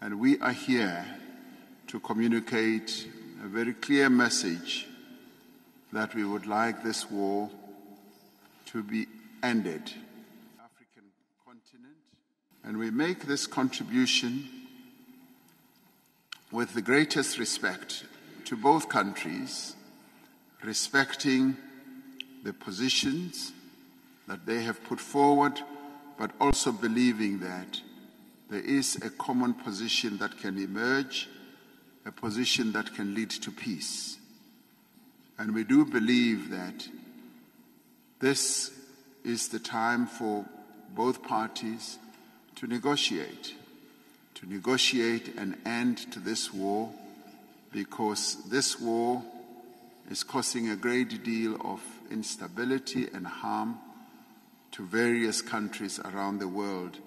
And we are here to communicate a very clear message that we would like this war to be ended. African continent. And we make this contribution with the greatest respect to both countries, respecting the positions that they have put forward, but also believing that there is a common position that can emerge, a position that can lead to peace. And we do believe that this is the time for both parties to negotiate, to negotiate an end to this war, because this war is causing a great deal of instability and harm to various countries around the world